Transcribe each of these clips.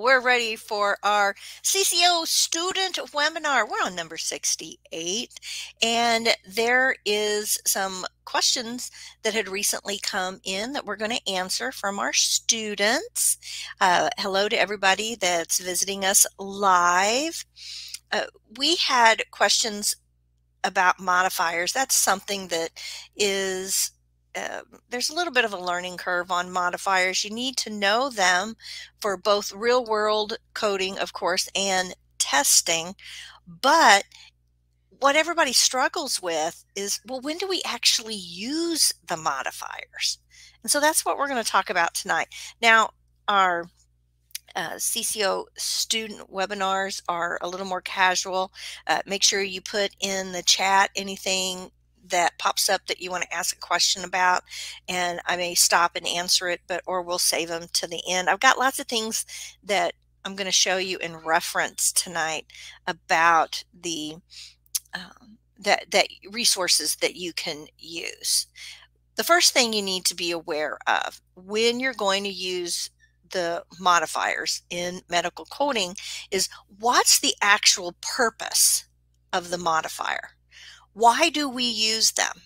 We're ready for our CCO student webinar. We're on number 68, and there is some questions that had recently come in that we're going to answer from our students. Uh, hello to everybody that's visiting us live. Uh, we had questions about modifiers. That's something that is uh, there's a little bit of a learning curve on modifiers. You need to know them for both real world coding, of course, and testing. But what everybody struggles with is well, when do we actually use the modifiers? And so that's what we're going to talk about tonight. Now, our uh, CCO student webinars are a little more casual. Uh, make sure you put in the chat anything that pops up that you want to ask a question about and I may stop and answer it but or we'll save them to the end. I've got lots of things that I'm going to show you in reference tonight about the um, that that resources that you can use. The first thing you need to be aware of when you're going to use the modifiers in medical coding is what's the actual purpose of the modifier? Why do we use them?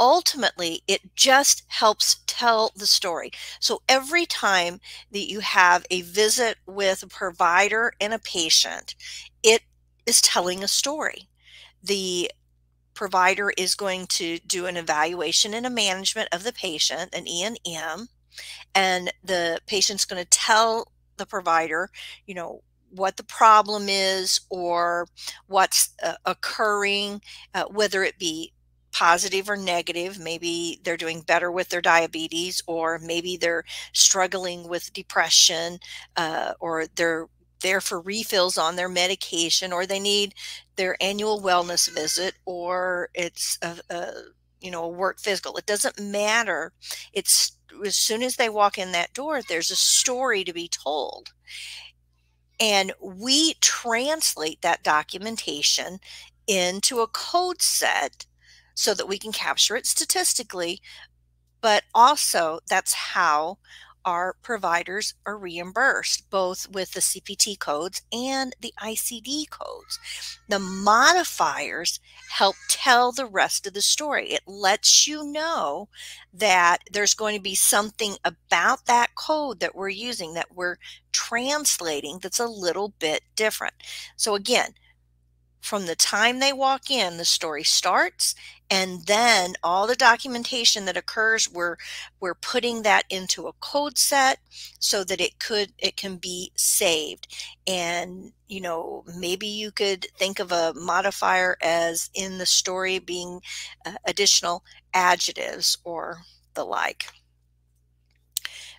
Ultimately, it just helps tell the story. So every time that you have a visit with a provider and a patient, it is telling a story. The provider is going to do an evaluation and a management of the patient, an E&M, and the patient's going to tell the provider, you know, what the problem is or what's uh, occurring, uh, whether it be positive or negative. Maybe they're doing better with their diabetes, or maybe they're struggling with depression, uh, or they're there for refills on their medication, or they need their annual wellness visit, or it's a, a you know a work physical. It doesn't matter. It's as soon as they walk in that door, there's a story to be told. And we translate that documentation into a code set so that we can capture it statistically. But also, that's how our providers are reimbursed, both with the CPT codes and the ICD codes. The modifiers help tell the rest of the story. It lets you know that there's going to be something about that code that we're using, that we're translating, that's a little bit different. So, again, from the time they walk in, the story starts, and then all the documentation that occurs, we're we're putting that into a code set so that it could it can be saved. And you know, maybe you could think of a modifier as in the story being uh, additional adjectives or the like.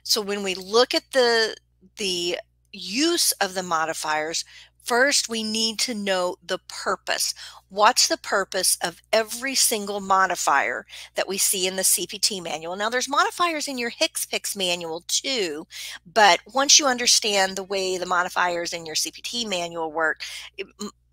So when we look at the the use of the modifiers, First, we need to know the purpose. What's the purpose of every single modifier that we see in the CPT manual? Now, there's modifiers in your HCPCS manual too, but once you understand the way the modifiers in your CPT manual work,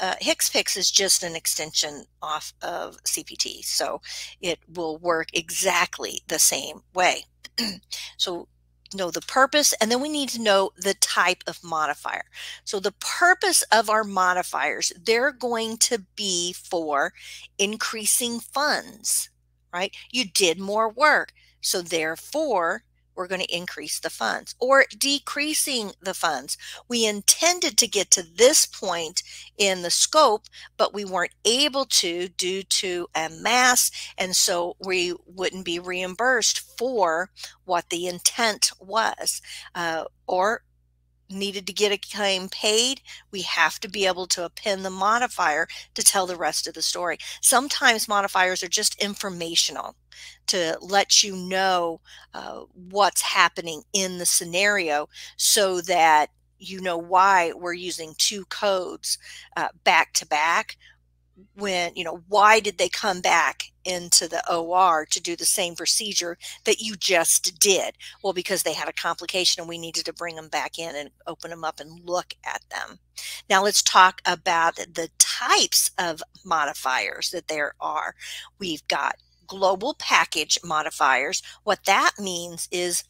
uh, HCPCS is just an extension off of CPT, so it will work exactly the same way. so know the purpose and then we need to know the type of modifier. So the purpose of our modifiers, they're going to be for increasing funds, right? You did more work. So therefore, we're going to increase the funds or decreasing the funds. We intended to get to this point in the scope, but we weren't able to due to a mass. And so we wouldn't be reimbursed for what the intent was. Uh, or needed to get a claim paid, we have to be able to append the modifier to tell the rest of the story. Sometimes modifiers are just informational to let you know uh, what's happening in the scenario so that you know why we're using two codes uh, back to back when you know why did they come back into the OR to do the same procedure that you just did? Well because they had a complication and we needed to bring them back in and open them up and look at them. Now let's talk about the types of modifiers that there are. We've got global package modifiers. What that means is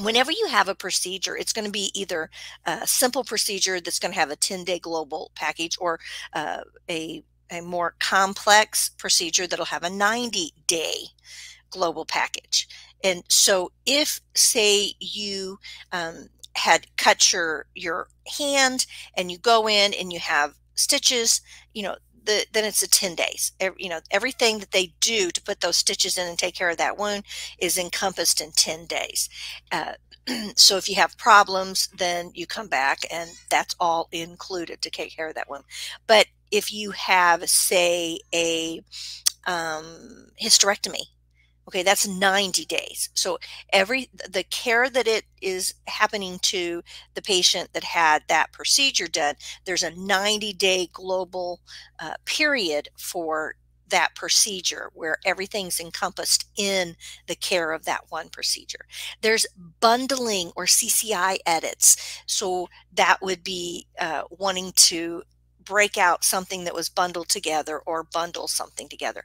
whenever you have a procedure, it's going to be either a simple procedure that's going to have a 10 day global package or uh, a, a more complex procedure that'll have a 90 day global package. And so if say you um, had cut your your hand and you go in and you have stitches, you know, the, then it's a 10 days. Every, you know, everything that they do to put those stitches in and take care of that wound is encompassed in 10 days. Uh, so if you have problems, then you come back and that's all included to take care of that wound. But if you have, say, a um, hysterectomy, okay that's 90 days so every the care that it is happening to the patient that had that procedure done there's a 90 day global uh, period for that procedure where everything's encompassed in the care of that one procedure. There's bundling or CCI edits. So that would be uh, wanting to break out something that was bundled together or bundle something together.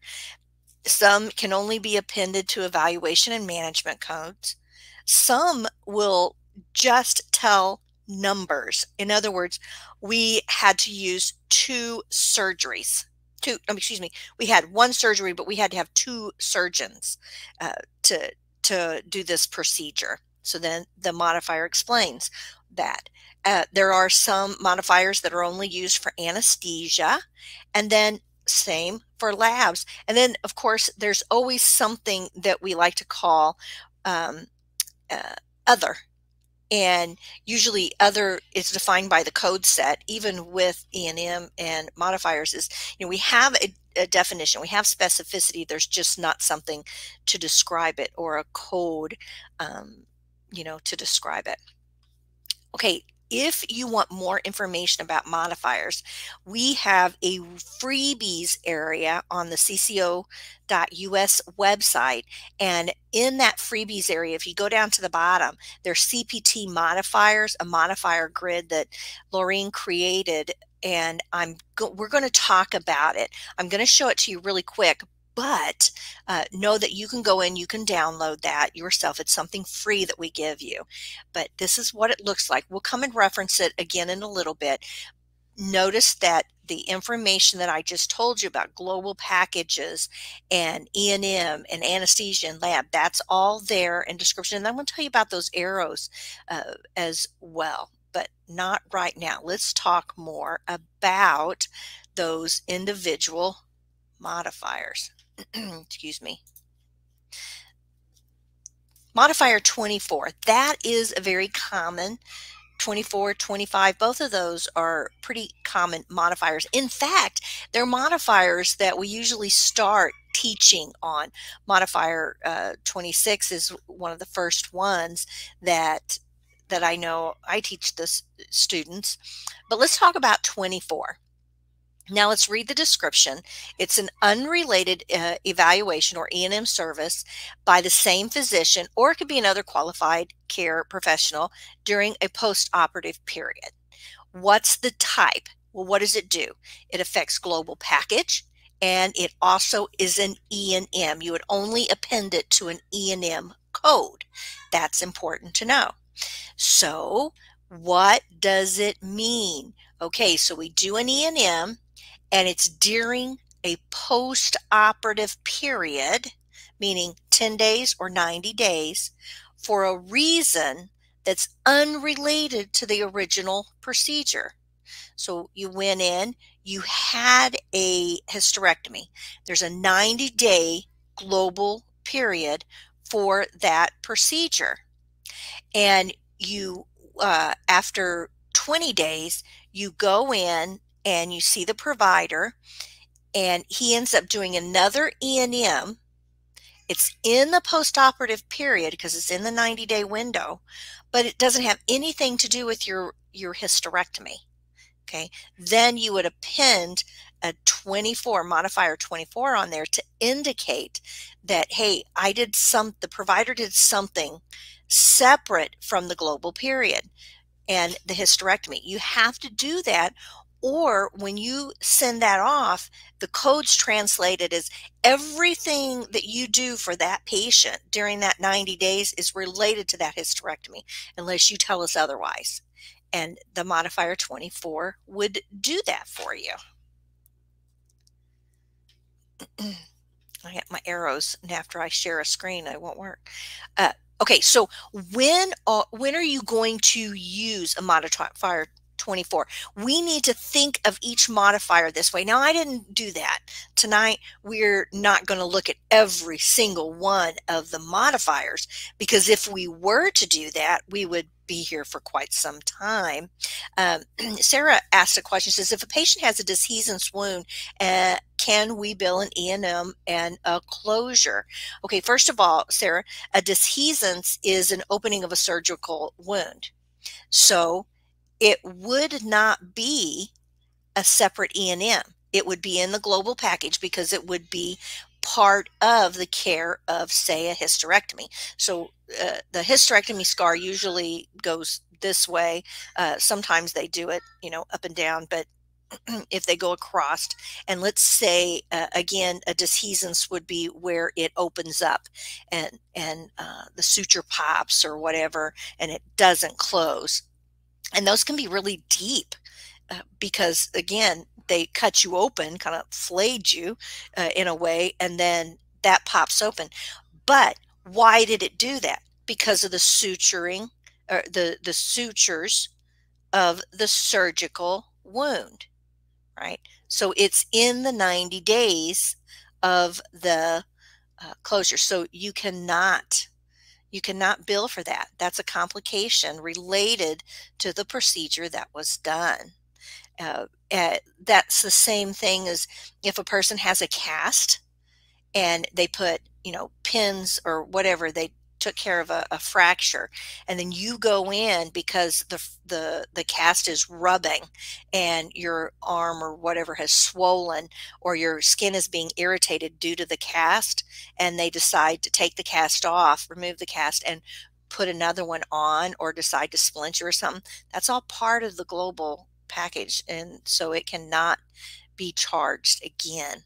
Some can only be appended to evaluation and management codes. Some will just tell numbers. In other words, we had to use two surgeries. Two, um, excuse me, we had one surgery, but we had to have two surgeons uh, to to do this procedure. So then the modifier explains that. Uh, there are some modifiers that are only used for anesthesia, and then same for labs. And then, of course, there's always something that we like to call um, uh, other. And usually, other is defined by the code set, even with E&M and modifiers. Is you know we have a, a definition, we have specificity. There's just not something to describe it or a code, um, you know, to describe it. Okay, if you want more information about modifiers, we have a freebies area on the cco.us website. And in that freebies area, if you go down to the bottom, there's CPT modifiers, a modifier grid that Laureen created. And I'm go- we're going to talk about it. I'm going to show it to you really quick, but uh, know that you can go in, you can download that yourself. It's something free that we give you. But this is what it looks like. We'll come and reference it again in a little bit. Notice that the information that I just told you about global packages and E&M and anesthesia and lab, that's all there in description. And I'm going to tell you about those arrows uh, as well, but not right now. Let's talk more about those individual modifiers. excuse me. Modifier 24, that is a very common 24, 25, both of those are pretty common modifiers. In fact, they're modifiers that we usually start teaching on. Modifier uh, 26 is one of the first ones that that I know I teach the students. But let's talk about 24. Now let's read the description. It's an unrelated uh, evaluation or E&M service by the same physician or it could be another qualified care professional during a post-operative period. What's the type? Well, what does it do? It affects global package and it also is an E&M. You would only append it to an E&M code. That's important to know. So what does it mean? Okay, so we do an E&M and it's during a post operative period, meaning 10 days or 90 days, for a reason that's unrelated to the original procedure. So you went in, you had a hysterectomy. There's a 90 day global period for that procedure. And you, uh, after 20 days, you go in and you see the provider and he ends up doing another E&M. It's in the postoperative period because it's in the 90 day window, but it doesn't have anything to do with your, your hysterectomy. Okay. Then you would append a 24 modifier 24 on there to indicate that, hey, I did some, the provider did something separate from the global period and the hysterectomy. You have to do that or when you send that off, the code's translated as everything that you do for that patient during that 90 days is related to that hysterectomy, unless you tell us otherwise. And the modifier 24 would do that for you. I get my arrows, and after I share a screen, I won't work. Uh, okay, so when uh, when are you going to use a modifier 24. We need to think of each modifier this way. Now, I didn't do that. Tonight, we're not going to look at every single one of the modifiers because if we were to do that, we would be here for quite some time. Um, Sarah asked a question, says, if a patient has a dehiscence wound, uh, can we bill an E&M and a closure? Okay, first of all, Sarah, a dehiscence is an opening of a surgical wound. So it would not be a separate E&M. It would be in the global package because it would be part of the care of, say, a hysterectomy. So uh, the hysterectomy scar usually goes this way. Uh, sometimes they do it, you know, up and down, but if they go across and let's say uh, again a dehiscence would be where it opens up and and uh, the suture pops or whatever and it doesn't close and those can be really deep uh, because again they cut you open kind of flayed you uh, in a way and then that pops open. But why did it do that? Because of the suturing or the the sutures of the surgical wound right? So it's in the 90 days of the uh, closure. So you cannot you cannot bill for that. That's a complication related to the procedure that was done. Uh, uh, that's the same thing as if a person has a cast and they put, you know, pins or whatever they took care of a, a, fracture and then you go in because the the the cast is rubbing and your arm or whatever has swollen or your skin is being irritated due to the cast and they decide to take the cast off remove the cast and put another one on or decide to splinter or something that's all part of the global package and so it cannot be charged again.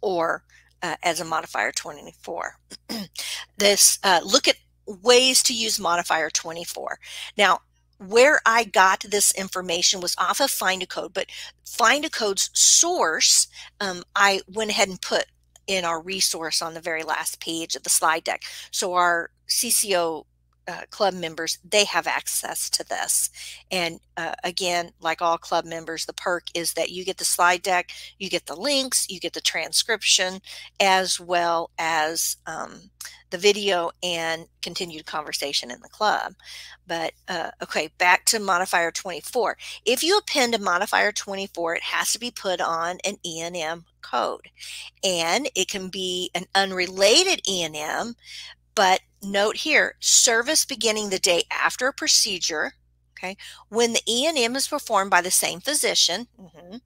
Or uh, as a modifier 24. this uh, look at ways to use modifier 24. Now, where I got this information was off of Find a Code, but Find a Code's source, um, I went ahead and put in our resource on the very last page of the slide deck. So our CCO uh, club members, they have access to this. And uh, again, like all club members, the perk is that you get the slide deck, you get the links, you get the transcription, as well as um, the video and continued conversation in the club. But uh, okay, back to modifier 24. If you append a modifier 24, it has to be put on an E&M code. And it can be an unrelated E&M, but note here, service beginning the day after a procedure, okay, when the E&M is performed by the same physician mm-hmm,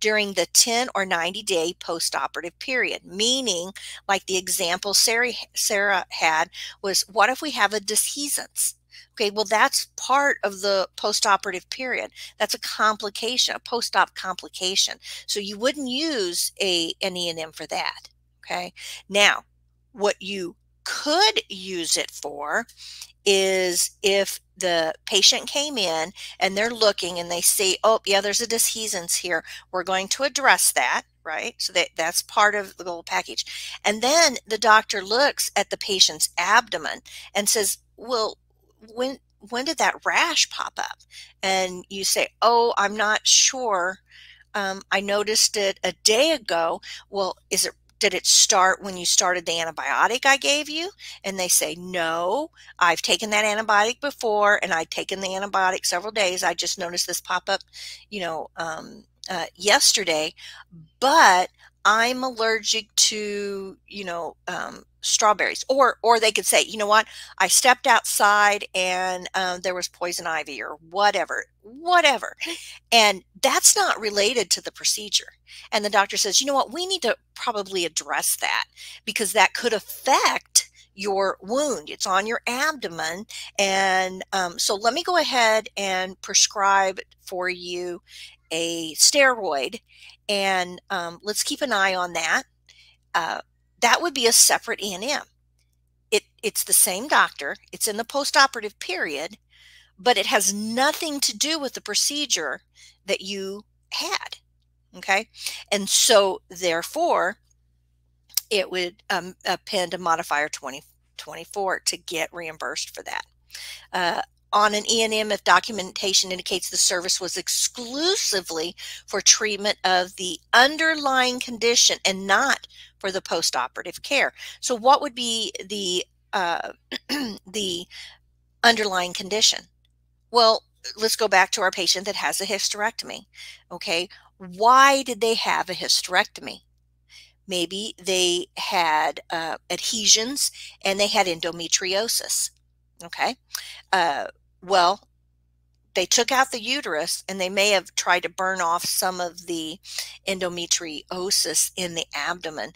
during the 10 or 90 day postoperative period, meaning like the example Sarah, Sarah had was what if we have a dehiscence? Okay, well, that's part of the postoperative period. That's a complication, a post-op complication. So you wouldn't use a an E&M for that. Okay, now what you could use it for is if the patient came in and they're looking and they see, oh, yeah, there's a dehiscence here. We're going to address that, right? So that, that's part of the whole package. And then the doctor looks at the patient's abdomen and says, well, when when did that rash pop up? And you say, oh, I'm not sure. Um, I noticed it a day ago. Well, is it did it start when you started the antibiotic I gave you? And they say, no, I've taken that antibiotic before and I'd taken the antibiotic several days. I just noticed this pop up, you know, um, uh, yesterday, but I'm allergic to, you know, um, strawberries. Or, or they could say, you know what, I stepped outside and um, there was poison ivy or whatever, whatever. And that's not related to the procedure. And the doctor says, you know what, we need to probably address that because that could affect your wound. It's on your abdomen. And um, so let me go ahead and prescribe for you a steroid. And um, let's keep an eye on that. Uh, that would be a separate E&M. It, it's the same doctor. It's in the postoperative period, but it has nothing to do with the procedure that you had. Okay. And so therefore, it would um, append a modifier 2024 to get reimbursed for that. Uh, on an E&M, if documentation indicates the service was exclusively for treatment of the underlying condition and not for the postoperative care. So, what would be the uh, the underlying condition? Well, let's go back to our patient that has a hysterectomy. Okay, why did they have a hysterectomy? Maybe they had uh, adhesions and they had endometriosis. Okay. Uh, well, they took out the uterus and they may have tried to burn off some of the endometriosis in the abdomen.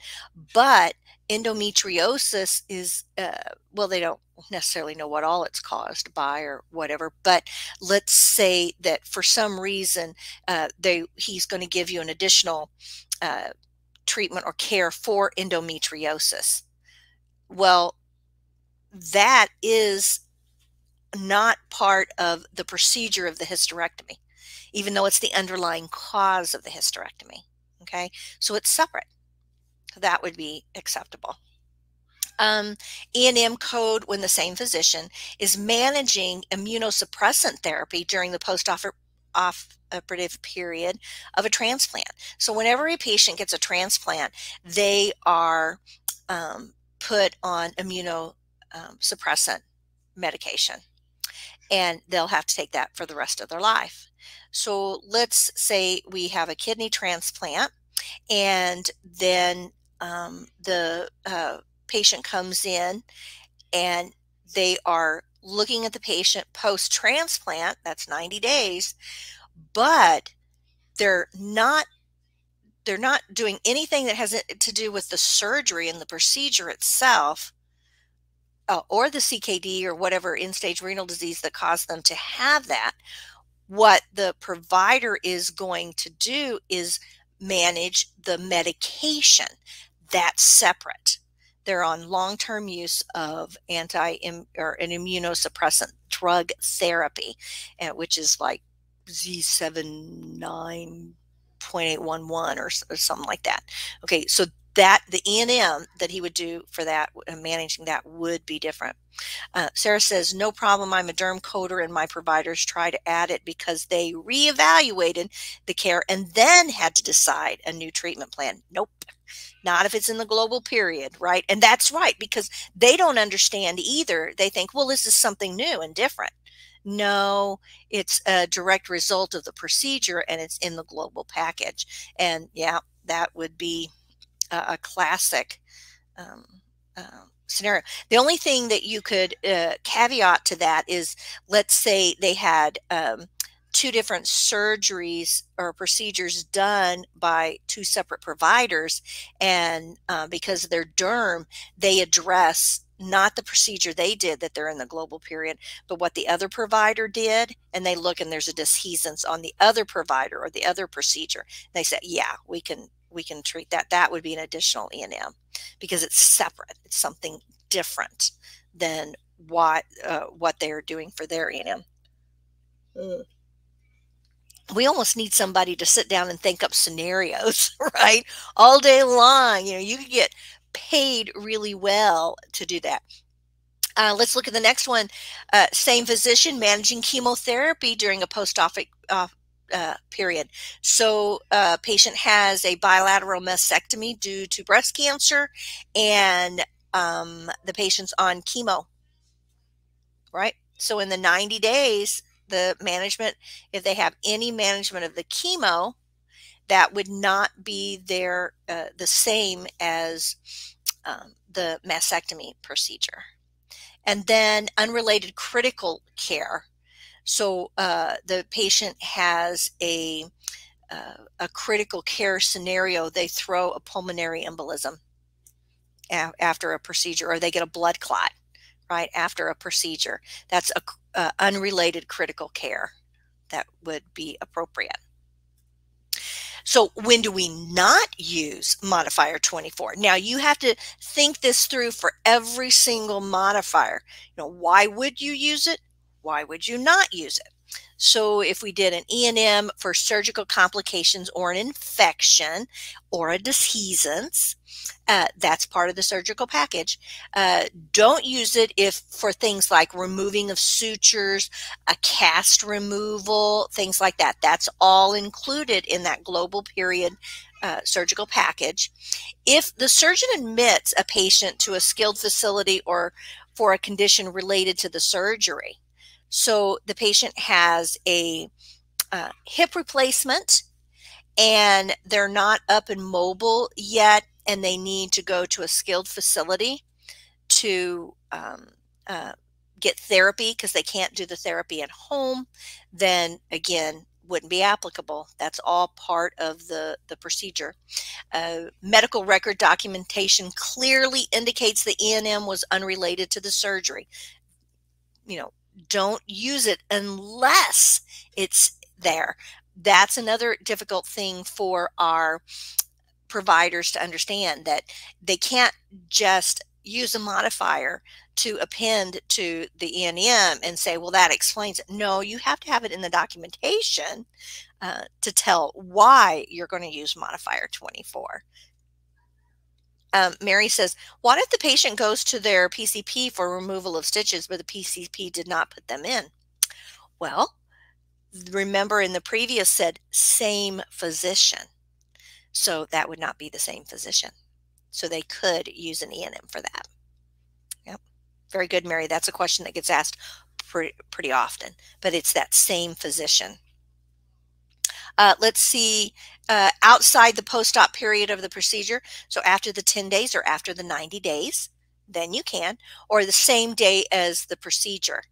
But endometriosis is, uh, well, they don't necessarily know what all it's caused by or whatever. But let's say that for some reason, uh, they he's going to give you an additional uh, treatment or care for endometriosis. Well, that is not part of the procedure of the hysterectomy, even though it's the underlying cause of the hysterectomy. Okay, so it's separate. That would be acceptable. Um, E&M code when the same physician is managing immunosuppressant therapy during the post-operative period of a transplant. So whenever a patient gets a transplant, they are um, put on immunosuppressant um, medication and they'll have to take that for the rest of their life. So let's say we have a kidney transplant and then um, the uh, patient comes in and they are looking at the patient post transplant, that's 90 days, but they're not they're not doing anything that has to do with the surgery and the procedure itself uh, or the CKD or whatever end stage renal disease that caused them to have that. What the provider is going to do is manage the medication. That's separate. They're on long-term use of anti or an immunosuppressant drug therapy, which is like Z79.811 or, or something like that. Okay, so that the E&M that he would do for that, uh, managing that would be different. Uh, Sarah says, no problem. I'm a derm coder and my providers try to add it because they reevaluated the care and then had to decide a new treatment plan. Nope. Not if it's in the global period, right? And that's right because they don't understand either. They think, well, this is something new and different. No, it's a direct result of the procedure and it's in the global package. And yeah, that would be a, a classic um, uh, scenario. The only thing that you could uh, caveat to that is, let's say they had um, two different surgeries or procedures done by two separate providers, and uh, because they're derm, they address not the procedure they did that they're in the global period, but what the other provider did, and they look and there's a dehiscence on the other provider or the other procedure. They say, yeah, we can we can treat that. That would be an additional E&M because it's separate. It's something different than what uh, what they're doing for their E&M. Mm. We almost need somebody to sit down and think up scenarios, right? All day long. You know, you could get paid really well to do that. Uh, let's look at the next one. Uh, same physician managing chemotherapy during a post-op uh, uh, period. So, uh, patient has a bilateral mastectomy due to breast cancer, and um, the patient's on chemo. Right. So, in the 90 days, the management, if they have any management of the chemo, that would not be their uh, the same as um, the mastectomy procedure. And then unrelated critical care so uh, the patient has a uh, a critical care scenario. They throw a pulmonary embolism. a- after a procedure, or they get a blood clot right after a procedure. That's a uh, unrelated critical care that would be appropriate. So when do we not use modifier 24? Now you have to think this through for every single modifier. You know, why would you use it? Why would you not use it? So if we did an E&M for surgical complications or an infection or a dehiscence, uh, that's part of the surgical package. Uh, don't use it if for things like removing of sutures, a cast removal, things like that. That's all included in that global period uh, surgical package. If the surgeon admits a patient to a skilled facility or for a condition related to the surgery, so the patient has a uh, hip replacement and they're not up and mobile yet and they need to go to a skilled facility to um, uh, get therapy because they can't do the therapy at home, then again, wouldn't be applicable. That's all part of the, the procedure. Uh, medical record documentation clearly indicates the E&M was unrelated to the surgery. You know, don't use it unless it's there. That's another difficult thing for our providers to understand that they can't just use a modifier to append to the E&M and say, well, that explains it. No, you have to have it in the documentation uh, to tell why you're going to use modifier 24. Um, Mary says, what if the patient goes to their PCP for removal of stitches, but the PCP did not put them in? Well, remember in the previous said same physician. So that would not be the same physician. So they could use an E&M for that. Yep. Very good, Mary. That's a question that gets asked pretty often, but it's that same physician. Uh, let's see, uh, outside the post-op period of the procedure, so after the 10 days or after the 90 days, then you can, or the same day as the procedure.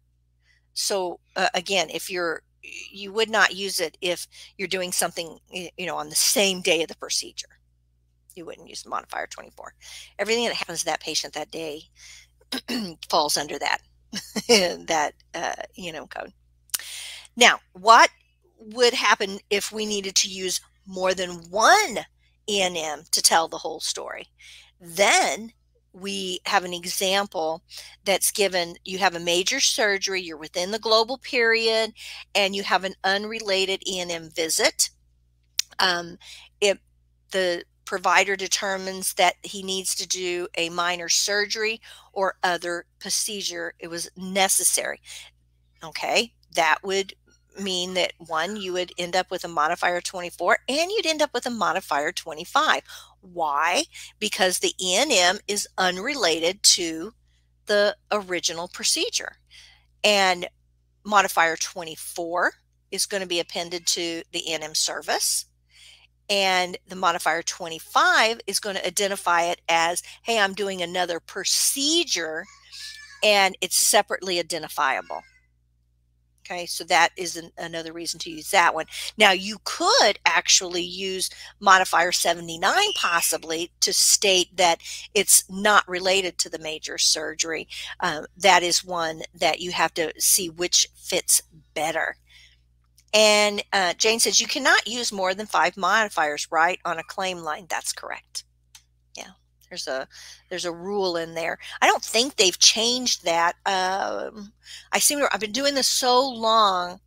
So uh, again, if you're you would not use it if you're doing something, you know, on the same day of the procedure. You wouldn't use the modifier 24. Everything that happens to that patient that day falls under that, that, uh, you know, code. Now, what would happen if we needed to use more than one E&M to tell the whole story? Then we have an example that's given you have a major surgery you're within the global period and you have an unrelated E&M visit. Um, if the provider determines that he needs to do a minor surgery or other procedure. It was necessary. Okay that would mean that one, you would end up with a modifier 24 and you'd end up with a modifier 25. Why? Because the E&M is unrelated to the original procedure. And modifier 24 is going to be appended to the E&M service. And the modifier 25 is going to identify it as, hey, I'm doing another procedure and it's separately identifiable. Okay, so that is an, another reason to use that one. Now, you could actually use modifier 79 possibly to state that it's not related to the major surgery. Um, that is one that you have to see which fits better. And uh, Jane says you cannot use more than five modifiers, right, on a claim line. That's correct. There's a there's a rule in there. I don't think they've changed that. Um, I seem to, I've been doing this so long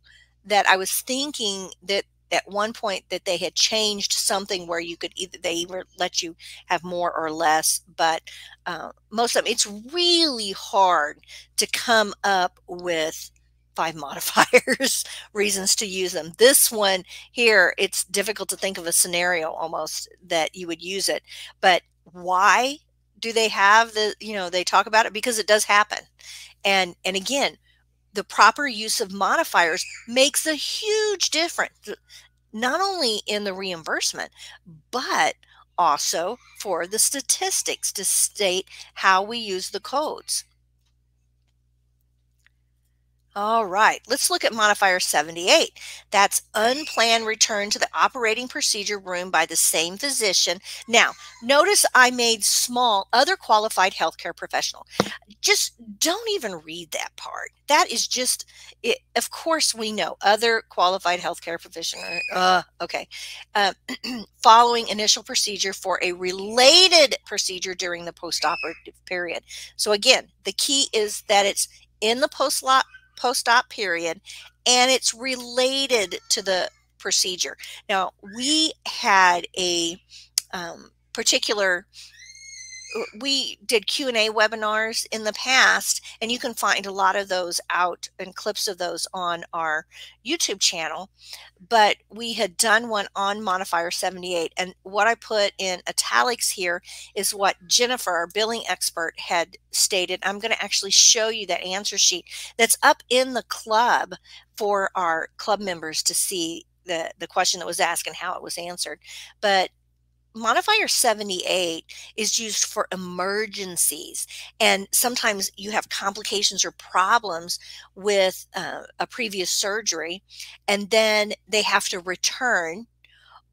that I was thinking that at one point that they had changed something where you could either they either let you have more or less but uh, most of them it's really hard to come up with five modifiers reasons to use them this one here it's difficult to think of a scenario almost that you would use it but why do they have the you know they talk about it? Because it does happen. And and again the proper use of modifiers makes a huge difference not only in the reimbursement but also for the statistics to state how we use the codes All right, let's look at modifier 78. That's unplanned return to the operating procedure room by the same physician. Now, notice I made small other qualified healthcare professional. Just don't even read that part. That is just, it, of course, we know other qualified healthcare professional. Uh, okay. Uh, following initial procedure for a related procedure during the postoperative period. So, again, the key is that it's in the post-op post-op period and it's related to the procedure. Now, we had a um, particular Uh, we did q&a webinars in the past and you can find a lot of those out and clips of those on our youtube channel but we had done one on modifier 78 and what i put in italics here is what jennifer our billing expert had stated. I'm going to actually show you that answer sheet that's up in the club for our club members to see the the question that was asked and how it was answered. But modifier 78 is used for emergencies and sometimes you have complications or problems with uh, a previous surgery and then they have to return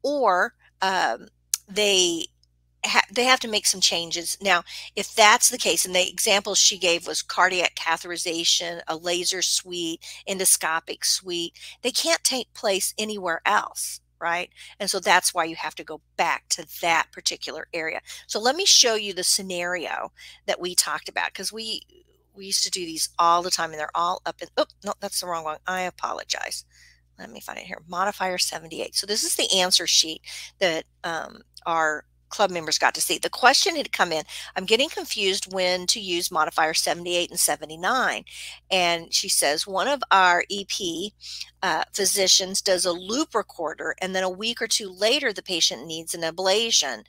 or um, they ha- they have to make some changes. Now if that's the case and the examples she gave was cardiac catheterization a laser suite endoscopic suite they can't take place anywhere else right? And so that's why you have to go back to that particular area. So let me show you the scenario that we talked about because we we used to do these all the time and they're all up in oh no that's the wrong one i apologize let me find it here modifier 78 so this is the answer sheet that um, our club members got to see. The question had come in, I'm getting confused when to use modifier 78 and 79. And she says, one of our EP uh, physicians does a loop recorder, and then a week or two later, the patient needs an ablation.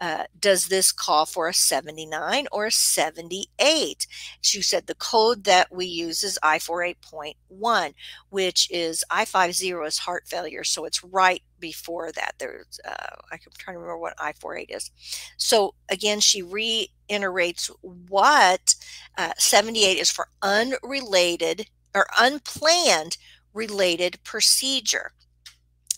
Uh, does this call for a 79 or a 78? She said the code that we use is I48.1, which is I50 is heart failure. So it's right before that. There's, uh, I'm trying to remember what I48 is. So again, she reiterates what uh, 78 is for unrelated or unplanned related procedure.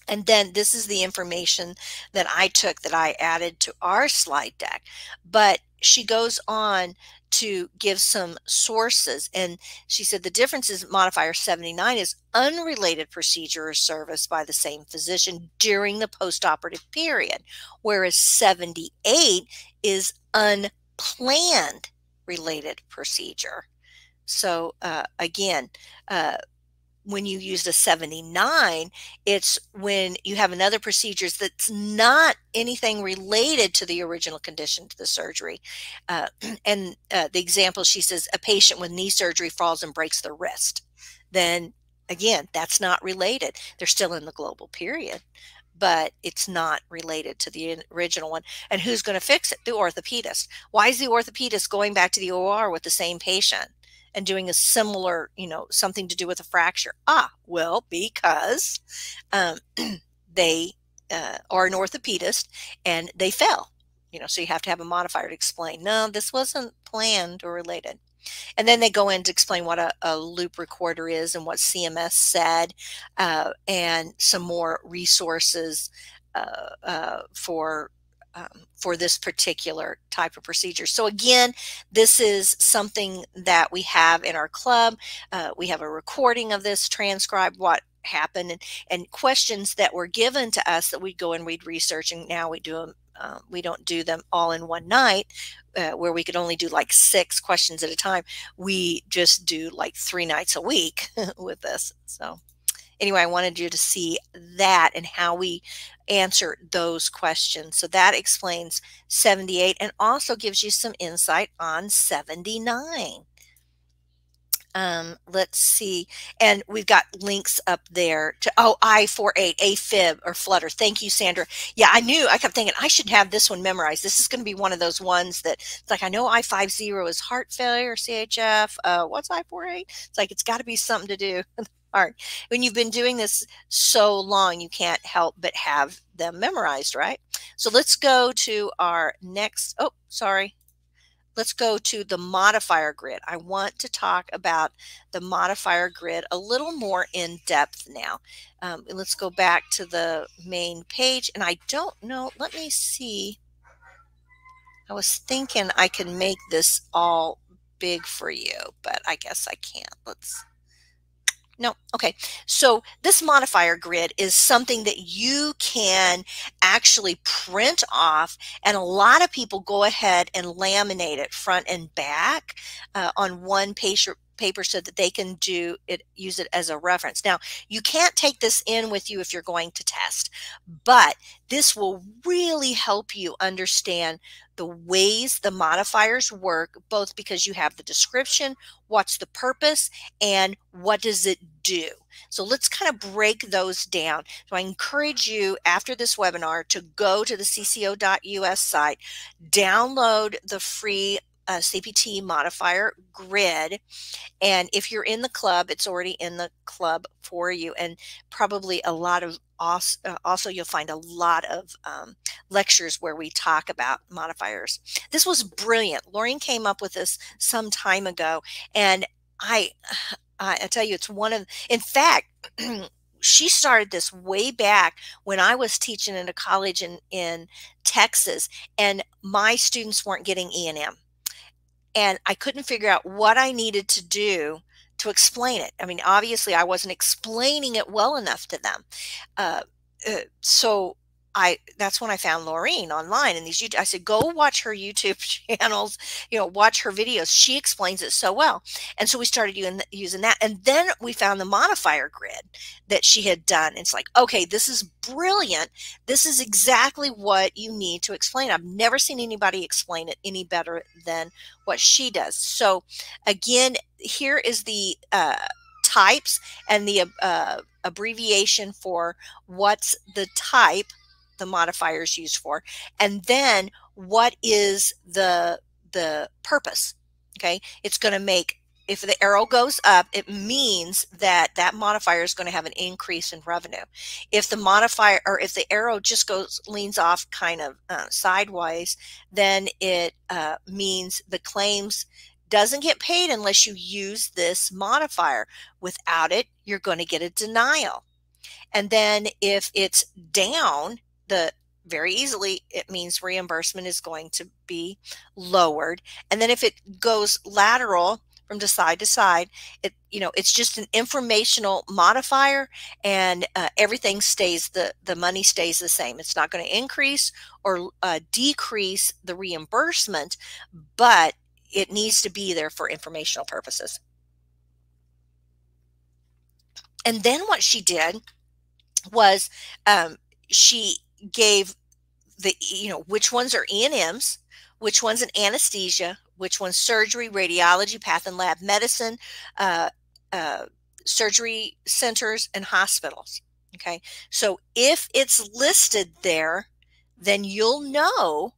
And then this is the information that I took that I added to our slide deck. But she goes on to give some sources. And she said the difference is modifier 79 is unrelated procedure or service by the same physician during the postoperative period, whereas 78 is unplanned related procedure. So uh, again, uh, when you use a 79 it's when you have another procedure that's not anything related to the original condition to the surgery uh, and uh, the example she says a patient with knee surgery falls and breaks their wrist then again that's not related they're still in the global period but it's not related to the original one. And who's going to fix it? The orthopedist. Why is the orthopedist going back to the OR with the same patient? And doing a similar, you know, something to do with a fracture. Ah, well, because um, they uh, are an orthopedist and they fell. You know, so you have to have a modifier to explain. No, this wasn't planned or related. And then they go in to explain what a, a loop recorder is and what CMS said, uh, and some more resources uh, uh, for um, for this particular type of procedure. So again, this is something that we have in our club. Uh, we have a recording of this, transcribed what happened, and, and questions that were given to us that we'd go and read research, and now we do them. Uh, we don't do them all in one night uh, where we could only do like six questions at a time. We just do like three nights a week with this. So anyway, I wanted you to see that and how we answer those questions. So that explains 78 and also gives you some insight on 79. Um, let's see. And we've got links up there to, oh, I48, AFib or Flutter. Thank you, Sandra. Yeah, I knew, I kept thinking I should have this one memorized. This is going to be one of those ones that it's like, I know I50 is heart failure, CHF. Uh, what's I48? It's like, it's got to be something to do. hard. When you've been doing this so long, you can't help but have them memorized, right? So let's go to our next, oh, sorry. let's go to the modifier grid. I want to talk about the modifier grid a little more in depth now. Um, let's go back to the main page and I don't know, let me see. I was thinking I can make this all big for you, but I guess I can't. Let's no, okay. So this modifier grid is something that you can actually print off, and a lot of people go ahead and laminate it front and back uh, on one paper paper so that they can do it use it as a reference now you can't take this in with you if you're going to test but this will really help you understand the ways the modifiers work, both because you have the description, what's the purpose, and what does it do. So let's kind of break those down. So I encourage you after this webinar to go to the cco.us site, download the free uh, CPT modifier grid. And if you're in the club, it's already in the club for you. And probably a lot of also, uh, also you'll find a lot of um, lectures where we talk about modifiers. This was brilliant. Laureen came up with this some time ago. And I, I, tell you, it's one of, in fact, she started this way back when I was teaching in a college in, in Texas and my students weren't getting E&M and I couldn't figure out what I needed to do to explain it. I mean, obviously, I wasn't explaining it well enough to them. Uh, uh, so I that's when I found Laureen online and these I said go watch her YouTube channels you know watch her videos. She explains it so well. And so we started using, using that and then we found the modifier grid that she had done it's like okay this is brilliant. This is exactly what you need to explain. I've never seen anybody explain it any better than what she does. So again here is the uh, types and the uh, abbreviation for what's the type the modifiers used for and then what is the the purpose okay? It's going to make if the arrow goes up it means that that modifier is going to have an increase in revenue. If the modifier or if the arrow just goes leans off kind of uh, sideways then it uh, means the claims doesn't get paid unless you use this modifier. Without it you're going to get a denial. And then if it's down the very easily it means reimbursement is going to be lowered. And then if it goes lateral from to side to side it you know it's just an informational modifier and uh, everything stays the the money stays the same. It's not going to increase or uh, decrease the reimbursement but it needs to be there for informational purposes. And then what she did was um, she gave the you know which ones are E&Ms, which one's an anesthesia, which one's surgery, radiology, path and lab medicine, uh, uh, surgery centers, and hospitals. Okay, so if it's listed there, then you'll know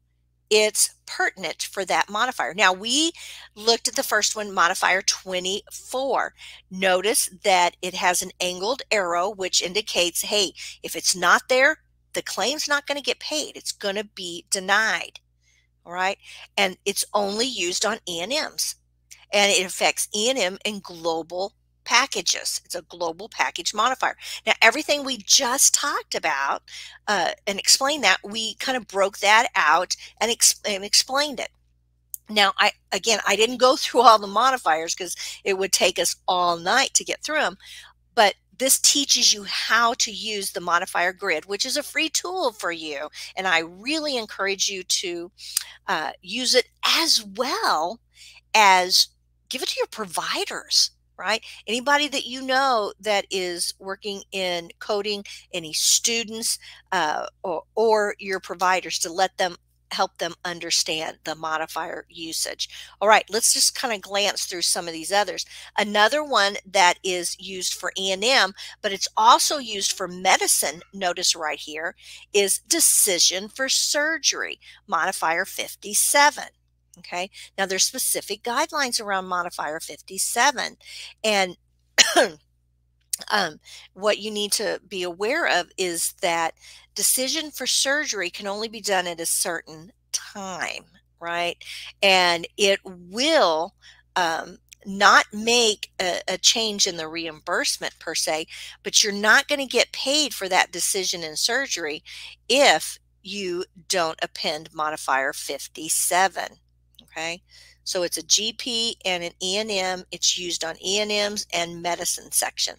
it's pertinent for that modifier. Now we looked at the first one, modifier 24. Notice that it has an angled arrow, which indicates, hey, if it's not there, the claim's not going to get paid. It's going to be denied. All right. And it's only used on E&Ms and it affects E&M and global packages. It's a global package modifier. Now, everything we just talked about uh, and explained that, we kind of broke that out and, ex and explained it. Now, I again, I didn't go through all the modifiers because it would take us all night to get through them. But this teaches you how to use the modifier grid, which is a free tool for you. And I really encourage you to uh, use it as well as give it to your providers right? Anybody that you know that is working in coding, any students uh, or, or your providers to let them help them understand the modifier usage. All right, let's just kind of glance through some of these others. Another one that is used for E&M, but it's also used for medicine, notice right here, is decision for surgery, modifier 57. Okay, now there's specific guidelines around modifier 57 and um, what you need to be aware of is that decision for surgery can only be done at a certain time. right? And it will um, not make a, a, change in the reimbursement per se, but you're not going to get paid for that decision in surgery if you don't append modifier 57. Okay. So it's a GP and an E&M. It's used on E&Ms and medicine section.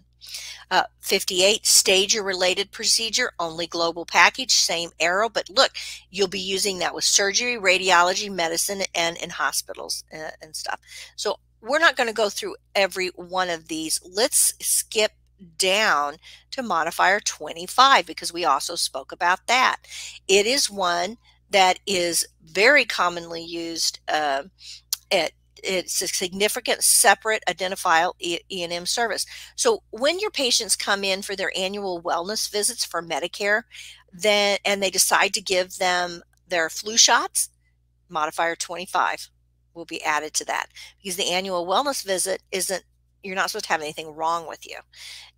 Uh, 58, stage or related procedure, only global package, same arrow. But look, you'll be using that with surgery, radiology, medicine, and in hospitals uh, and stuff. So we're not going to go through every one of these. Let's skip down to modifier 25 because we also spoke about that. It is one that is very commonly used uh, at it's a significant separate identifiable E&M service. So when your patients come in for their annual wellness visits for Medicare, then and they decide to give them their flu shots, modifier 25 will be added to that because the annual wellness visit isn't you're not supposed to have anything wrong with you.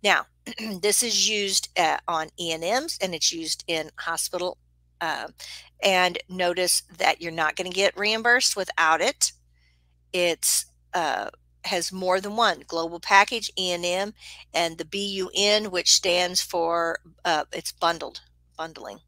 Now, this is used uh, on E&Ms and it's used in hospital. Uh, and notice that you're not going to get reimbursed without it. It's uh, has more than one global package E&M and the BUN, which stands for uh, it's bundled bundling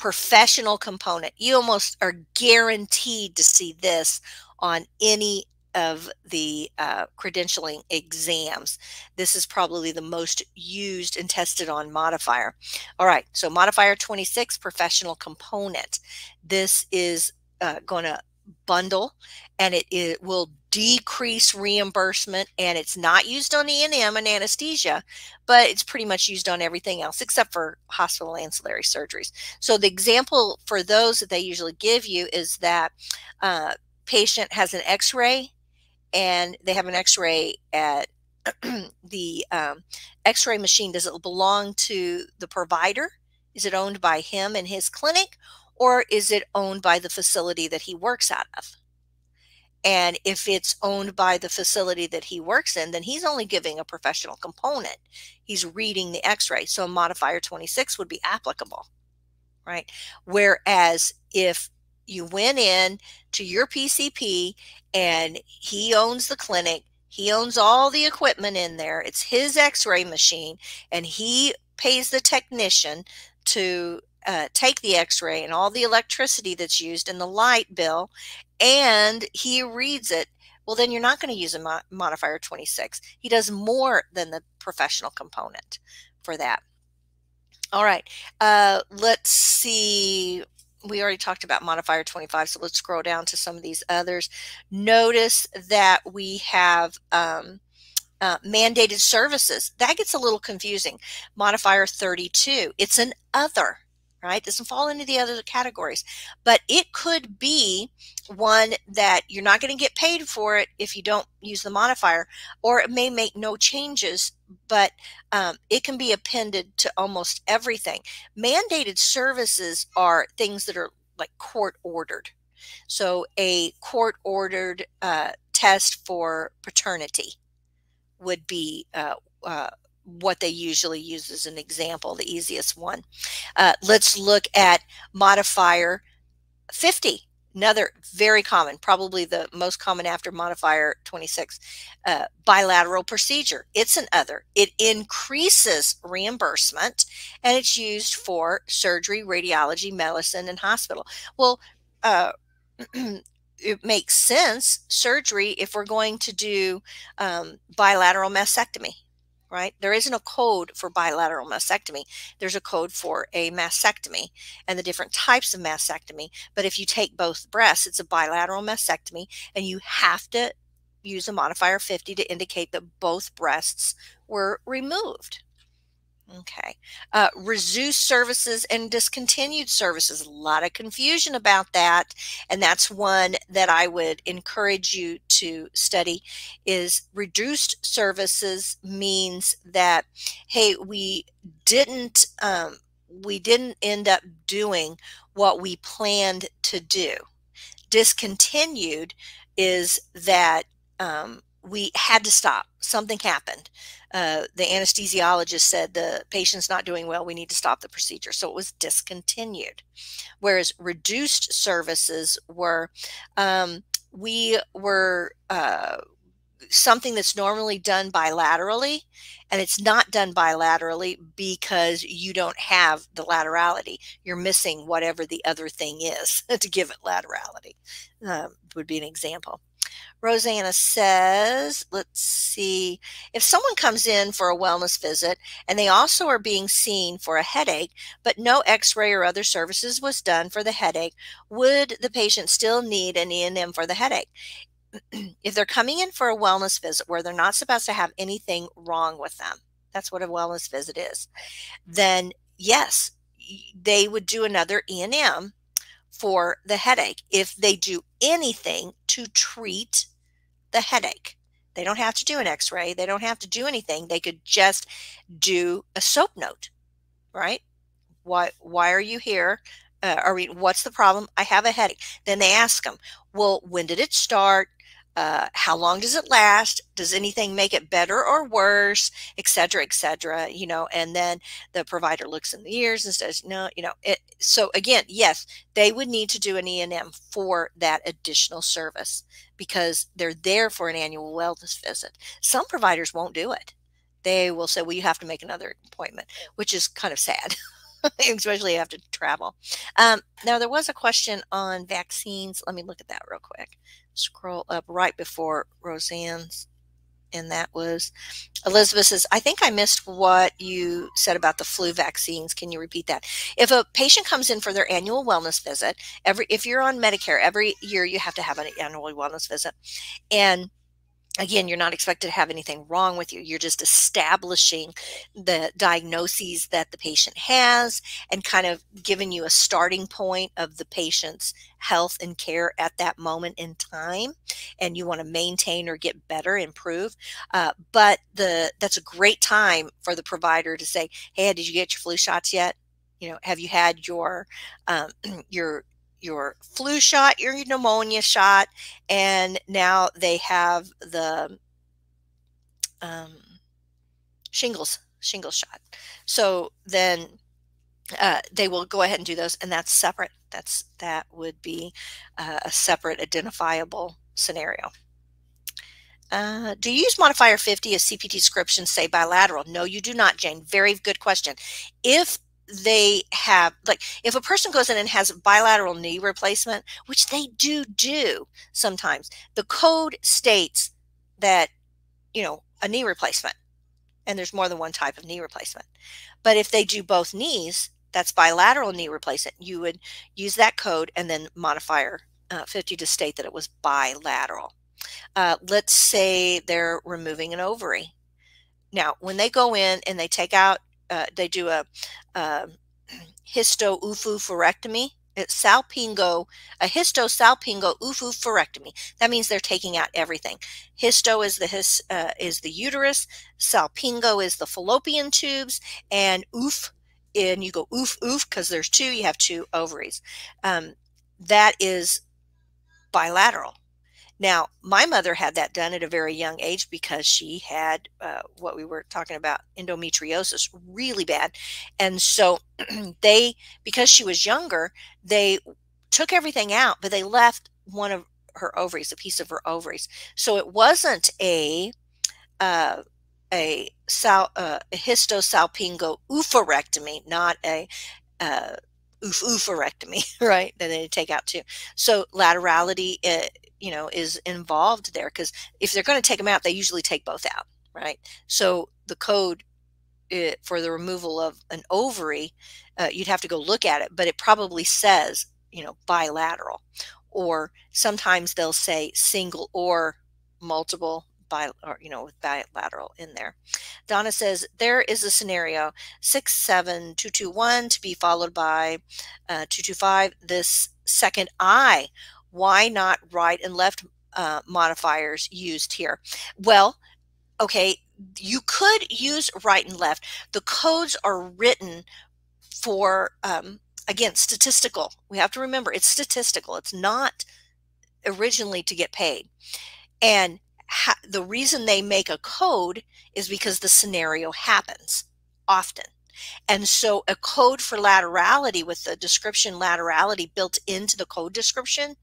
professional component. You almost are guaranteed to see this on any of the uh, credentialing exams. This is probably the most used and tested on modifier. All right, so modifier 26, professional component. This is uh, going to bundle and it, it will decrease reimbursement and it's not used on E&M and anesthesia, but it's pretty much used on everything else except for hospital ancillary surgeries. So the example for those that they usually give you is that uh, patient has an x-ray and they have an x-ray at the um, x-ray machine. Does it belong to the provider? Is it owned by him and his clinic or is it owned by the facility that he works out of? And if it's owned by the facility that he works in, then he's only giving a professional component. He's reading the x ray. So modifier 26 would be applicable, right? Whereas if you went in to your PCP and he owns the clinic, he owns all the equipment in there, it's his x ray machine, and he pays the technician to uh, take the x-ray and all the electricity that's used in the light bill and he reads it well then you're not going to use a mo- modifier 26 he does more than the professional component for that. All right uh, let's see we already talked about modifier 25 so let's scroll down to some of these others. Notice that we have um, uh, mandated services. That gets a little confusing. Modifier 32 it's an other right? Doesn't fall into the other categories, but it could be one that you're not going to get paid for it if you don't use the modifier, or it may make no changes, but um, it can be appended to almost everything. Mandated services are things that are like court ordered. So a court ordered uh, test for paternity would be uh, uh, what they usually use as an example, the easiest one. Uh, let's look at modifier 50. Another very common, probably the most common after modifier 26, uh, bilateral procedure. It's an other. It increases reimbursement and it's used for surgery, radiology, medicine, and hospital. Well, uh, it makes sense surgery if we're going to do um, bilateral mastectomy right? There isn't a code for bilateral mastectomy. There's a code for a mastectomy and the different types of mastectomy. But if you take both breasts, it's a bilateral mastectomy, and you have to use a modifier 50 to indicate that both breasts were removed. Okay. Uh, reduced services and discontinued services. A lot of confusion about that. And that's one that I would encourage you to study is reduced services means that, hey, we didn't, um, we didn't end up doing what we planned to do. Discontinued is that um, we had to stop. Something happened. Uh, the anesthesiologist said the patient's not doing well. We need to stop the procedure. So it was discontinued. Whereas reduced services were, um, we were uh, something that's normally done bilaterally and it's not done bilaterally because you don't have the laterality you're missing whatever the other thing is to give it laterality um, would be an example Rosanna says, let's see, if someone comes in for a wellness visit and they also are being seen for a headache, but no x ray or other services was done for the headache, would the patient still need an E&M for the headache? if they're coming in for a wellness visit where they're not supposed to have anything wrong with them, that's what a wellness visit is, then yes, they would do another E&M for the headache if they do anything to treat the headache. They don't have to do an x ray, they don't have to do anything. They could just do a SOAP note, right? Why, why are you here? Uh, are we, what's the problem? I have a headache. Then they ask them, well, when did it start? Uh, how long does it last? Does anything make it better or worse? Et cetera et cetera you know and then the provider looks in the ears and says no you know it so again yes they would need to do an e&m for that additional service because they're there for an annual wellness visit. Some providers won't do it. They will say well you have to make another appointment which is kind of sad especially after travel. Um, now there was a question on vaccines. Let me look at that real quick scroll up right before Roseanne's. And that was Elizabeth says, I think I missed what you said about the flu vaccines. Can you repeat that? If a patient comes in for their annual wellness visit, every if you're on Medicare, every year you have to have an annual wellness visit. And again, you're not expected to have anything wrong with you. You're just establishing the diagnoses that the patient has and kind of giving you a starting point of the patient's health and care at that moment in time. And you want to maintain or get better, improve. Uh, but the that's a great time for the provider to say, "Hey, did you get your flu shots yet? You know, have you had your um, your your flu shot, your pneumonia shot, and now they have the um, shingles shingles shot. So then uh, they will go ahead and do those, and that's separate. That's that would be uh, a separate identifiable scenario. Uh, do you use modifier 50 as CPT description say bilateral? No, you do not, Jane. Very good question. If they have like if a person goes in and has bilateral knee replacement which they do do sometimes the code states that you know a knee replacement and there's more than one type of knee replacement. But if they do both knees that's bilateral knee replacement you would use that code and then modifier uh, 50 to state that it was bilateral. Uh, let's say they're removing an ovary. Now when they go in and they take out uh, they do a, a histo-oophoophorectomy. It's salpingo, a histo-salpingo oophoophorectomy. That means they're taking out everything. Histo is the his, uh, is the uterus, salpingo is the fallopian tubes, and oof, and you go oof oof because there's two. You have two ovaries. Um, that is bilateral. Now, my mother had that done at a very young age because she had uh, what we were talking about endometriosis really bad. And so they, because she was younger, they took everything out, but they left one of her ovaries, a piece of her ovaries. So it wasn't a, uh, a, sal, uh, a histosalpingo oophorectomy, not a uh, oof oophorectomy, right? That they take out too. So laterality, uh, you know, is involved there because if they're going to take them out, they usually take both out, right? So the code uh, for the removal of an ovary, uh, you'd have to go look at it, but it probably says, you know, bilateral, or sometimes they'll say single or multiple bi or you know with bilateral in there. Donna says there is a scenario six seven two two one to be followed by uh, two two five. This second I why not right and left uh, modifiers used here? Well, okay, you could use right and left. The codes are written for, um, again, statistical. We have to remember it's statistical. It's not originally to get paid. And the reason they make a code is because the scenario happens often. And so a code for laterality with the description laterality built into the code description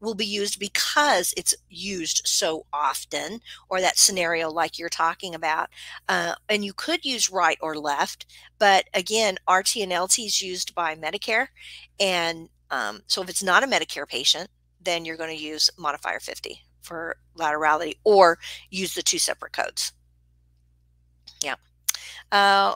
will be used because it's used so often or that scenario like you're talking about. Uh, and you could use right or left, but again, RT and LT is used by Medicare. And um, so if it's not a Medicare patient, then you're going to use modifier 50 for laterality or use the two separate codes. Yeah. Uh,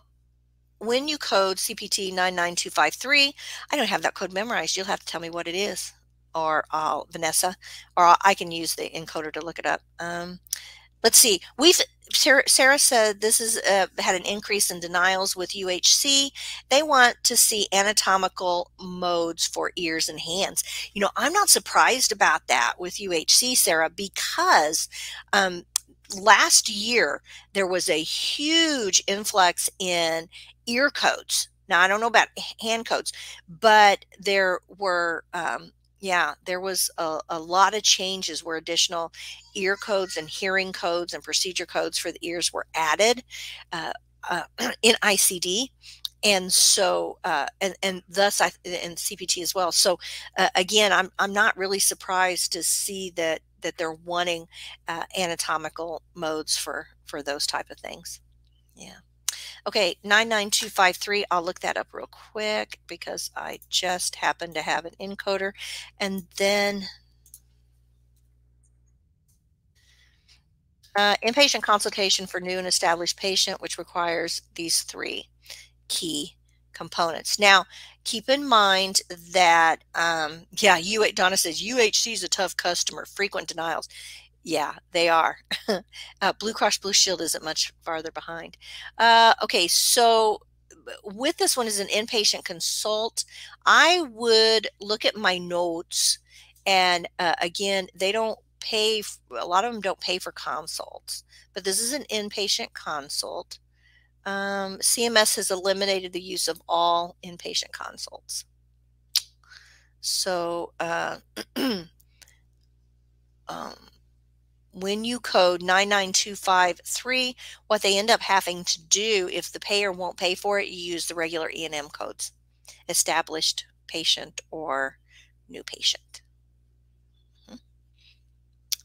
when you code CPT 99253, I don't have that code memorized. You'll have to tell me what it is, or I'll, Vanessa, or I can use the encoder to look it up. Um, let's see. We've Sarah, Sarah said this has uh, had an increase in denials with UHC. They want to see anatomical modes for ears and hands. You know, I'm not surprised about that with UHC, Sarah, because um, last year there was a huge influx in ear codes. Now, I don't know about hand codes, but there were, um, yeah, there was a, a, lot of changes where additional ear codes and hearing codes and procedure codes for the ears were added uh, uh, in ICD. And so, uh, and, and thus I, and CPT as well. So uh, again, I'm, I'm not really surprised to see that, that they're wanting uh, anatomical modes for, for those type of things. Yeah. Okay, 99253, I'll look that up real quick because I just happen to have an encoder. And then uh, inpatient consultation for new and established patient, which requires these three key components. Now, keep in mind that, um, yeah, U Donna says UHC is a tough customer, frequent denials. Yeah, they are. uh, Blue Cross Blue Shield isn't much farther behind. Uh, okay, so with this one as an inpatient consult, I would look at my notes. And uh, again, they don't pay, a lot of them don't pay for consults, but this is an inpatient consult. Um, CMS has eliminated the use of all inpatient consults. So, uh, um, when you code 99253, what they end up having to do if the payer won't pay for it, you use the regular E&M codes, established patient or new patient. Hmm.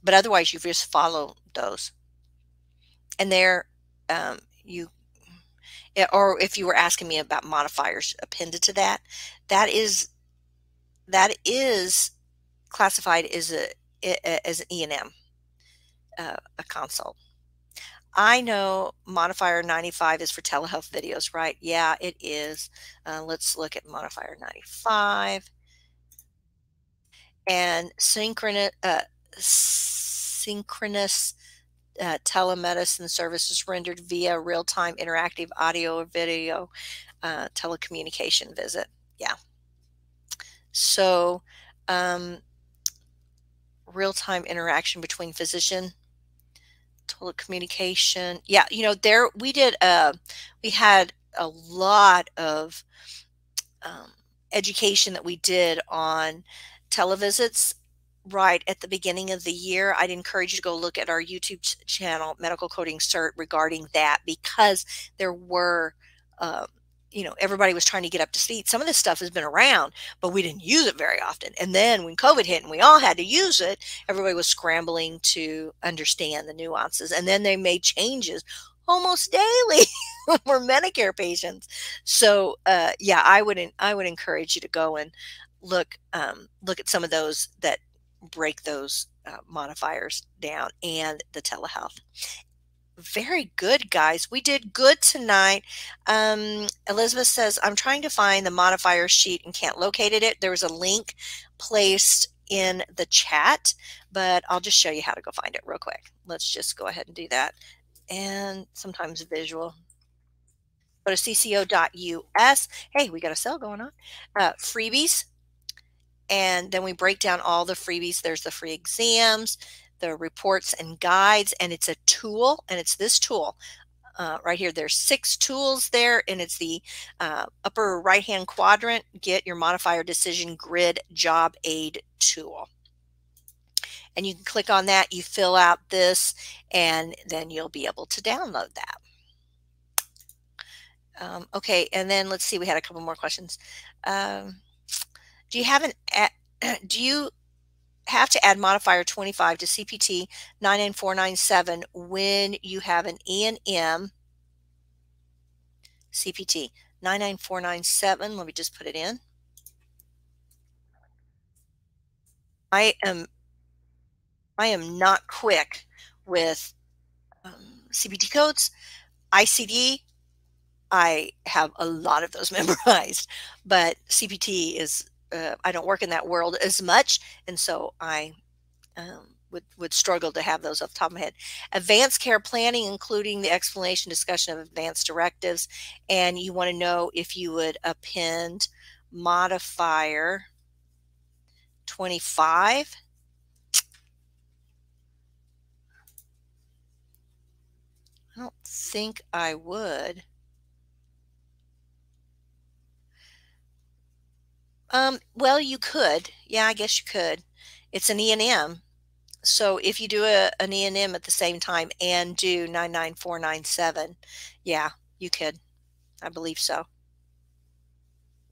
But otherwise, you just follow those. And there, um, you, eh, or if you were asking me about modifiers appended to that, that is, that is classified as a as an E&M uh, a consult. I know modifier 95 is for telehealth videos, right? Yeah, it is. Uh, let's look at modifier 95. And synchronous, uh, synchronous uh, telemedicine services rendered via real-time interactive audio or video uh, telecommunication visit. Yeah. So um, real-time interaction between physician telecommunication. Yeah, you know, there we did. Uh, we had a lot of um, education that we did on televisits right at the beginning of the year. I'd encourage you to go look at our YouTube channel, Medical Coding Cert, regarding that because there were uh, you know, everybody was trying to get up to speed. Some of this stuff has been around, but we didn't use it very often. And then when COVID hit and we all had to use it, everybody was scrambling to understand the nuances. And then they made changes almost daily for Medicare patients. So uh, yeah, I would I would encourage you to go and look um, look at some of those that break those uh, modifiers down and the telehealth very good, guys. We did good tonight. Um, Elizabeth says, I'm trying to find the modifier sheet and can't locate it. There was a link placed in the chat, but I'll just show you how to go find it real quick. Let's just go ahead and do that. And sometimes visual. Go to cco.us. Hey, we got a sale going on. Uh, freebies. And then we break down all the freebies. There's the free exams the reports and guides, and it's a tool, and it's this tool. Uh, right here, there's six tools there, and it's the uh, upper right-hand quadrant, get your modifier decision grid job aid tool. and you can click on that. You fill out this, and then you'll be able to download that. Um, okay, and then let's see. We had a couple more questions. Um, do you have an do you have to add modifier 25 to CPT 99497 when you have an E&M CPT 99497. Let me just put it in. I am I am not quick with um, CPT codes, ICD. I have a lot of those memorized, but CPT is uh, I don't work in that world as much, and so I um, would would struggle to have those off the top of my head. Advanced care planning, including the explanation discussion of advanced directives, and you want to know if you would append modifier 25. I don't think I would. Um, well, you could. Yeah, I guess you could. It's an E&M. So if you do a, an E&M at the same time and do 99497, yeah, you could. I believe so.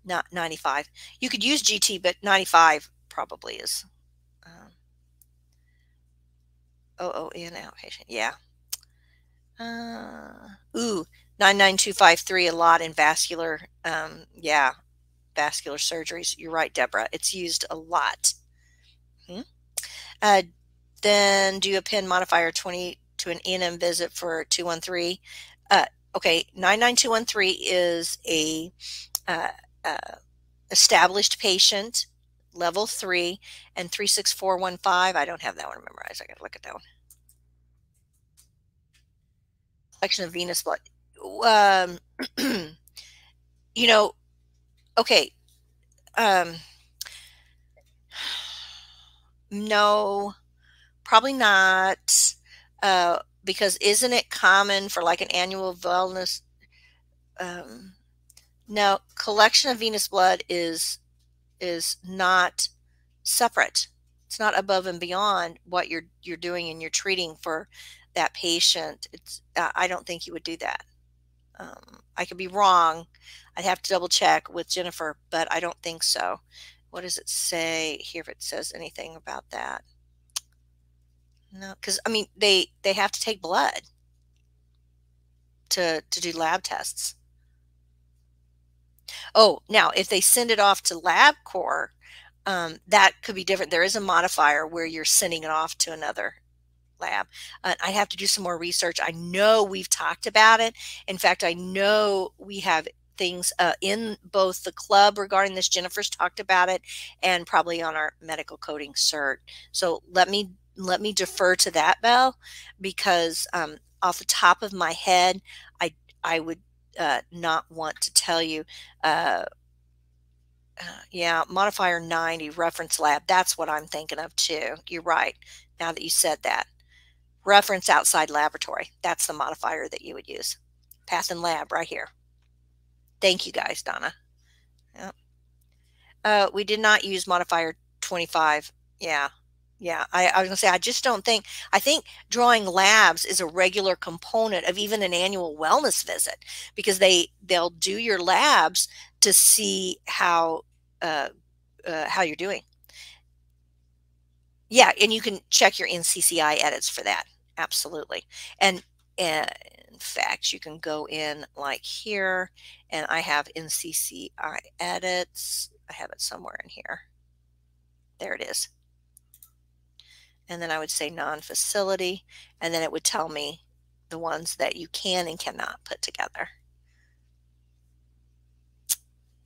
Not 95. You could use GT, but 95 probably is. Um, OON outpatient. Yeah. Uh, ooh, 99253 a lot in vascular. Um, yeah, vascular surgeries. You're right, Deborah. It's used a lot. Hmm? Uh, then do a pin modifier 20 to an E&M visit for 213. Uh, okay, 99213 is a uh, uh, established patient, level three, and 36415. I don't have that one memorized. I got to look at that one. Collection of venous blood. Um, you know, okay. Um, no, probably not. Uh, because isn't it common for like an annual wellness? Um, no, collection of venous blood is is not separate. It's not above and beyond what you're you're doing and you're treating for that patient. It's I don't think you would do that. Um, I could be wrong. I'd have to double check with Jennifer, but I don't think so. What does it say here if it says anything about that? No, because I mean they they have to take blood to to do lab tests. Oh, now if they send it off to LabCorp, um, that could be different. There is a modifier where you're sending it off to another lab. Uh, I have to do some more research. I know we've talked about it. In fact, I know we have things uh, in both the club regarding this. Jennifer's talked about it, and probably on our medical coding cert. So let me let me defer to that, Bell, because um, off the top of my head, I I would uh, not want to tell you. Uh, uh, yeah, modifier 90 reference lab. That's what I'm thinking of too. You're right. Now that you said that reference outside laboratory. That's the modifier that you would use. Path and lab right here. Thank you guys, Donna. Yep. Uh, we did not use modifier 25. Yeah. Yeah. I, I was going to say, I just don't think, I think drawing labs is a regular component of even an annual wellness visit because they, they'll do your labs to see how, uh, uh, how you're doing. Yeah. And you can check your NCCI edits for that absolutely. And uh, in fact, you can go in like here, and I have NCCI edits. I have it somewhere in here. There it is. And then I would say non-facility, and then it would tell me the ones that you can and cannot put together.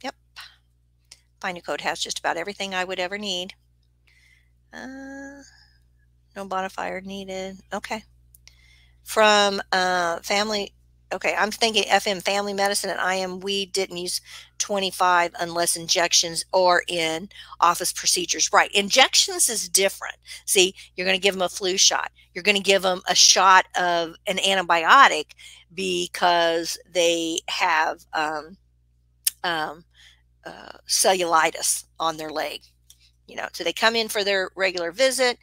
Yep. Find Code has just about everything I would ever need. Uh, no modifier needed. Okay. From uh, family, okay, I'm thinking FM family medicine and IM, we didn't use 25 unless injections or in office procedures. Right. Injections is different. See, you're going to give them a flu shot. You're going to give them a shot of an antibiotic because they have um, um, uh, cellulitis on their leg you know, so they come in for their regular visit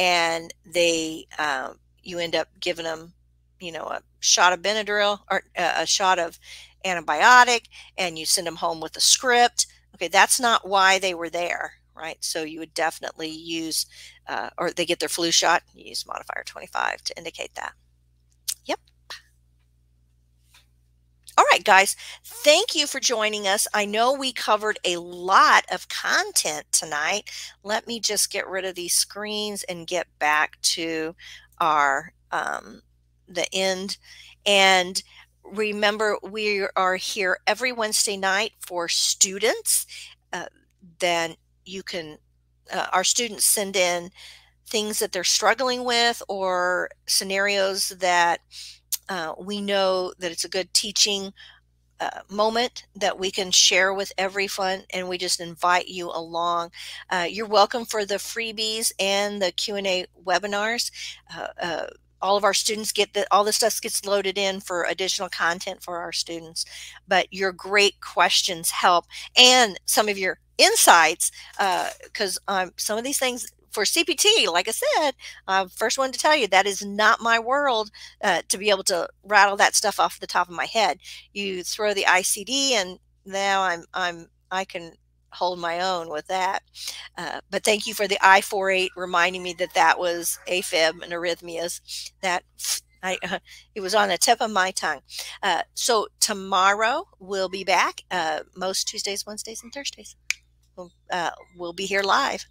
and they, um, you end up giving them, you know, a shot of Benadryl or uh, a shot of antibiotic and you send them home with a script. Okay, that's not why they were there, right? So you would definitely use, uh, or they get their flu shot, you use modifier 25 to indicate that. All right, guys, thank you for joining us. I know we covered a lot of content tonight. Let me just get rid of these screens and get back to our um, the end. And remember, we are here every Wednesday night for students. Uh, then you can, uh, our students send in things that they're struggling with or scenarios that uh, we know that it's a good teaching uh, moment that we can share with everyone and we just invite you along. Uh, you're welcome for the freebies and the q&a webinars. Uh, uh, all of our students get that all this stuff gets loaded in for additional content for our students. But your great questions help and some of your insights because uh, um, some of these things for CPT, like I said, uh, first one to tell you that is not my world uh, to be able to rattle that stuff off the top of my head. You throw the ICD, and now I'm I'm I can hold my own with that. Uh, but thank you for the I48 reminding me that that was AFib and arrhythmias. That I, uh, it was on the tip of my tongue. Uh, so tomorrow we'll be back. Uh, most Tuesdays, Wednesdays, and Thursdays. We'll, uh, we'll be here live.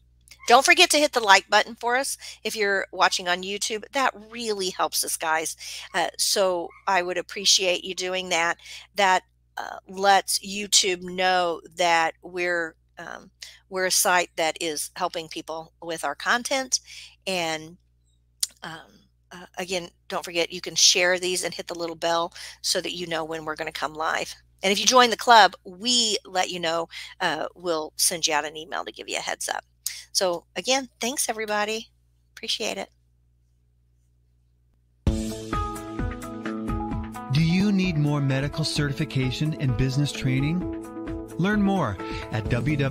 Don't forget to hit the like button for us if you're watching on YouTube. That really helps us, guys. Uh, so I would appreciate you doing that. That uh, lets YouTube know that we're um, we're a site that is helping people with our content. And um, uh, again, don't forget you can share these and hit the little bell so that you know when we're going to come live. And if you join the club, we let you know. Uh, we'll send you out an email to give you a heads up. So again, thanks everybody. Appreciate it. Do you need more medical certification and business training? Learn more at www.cco.us.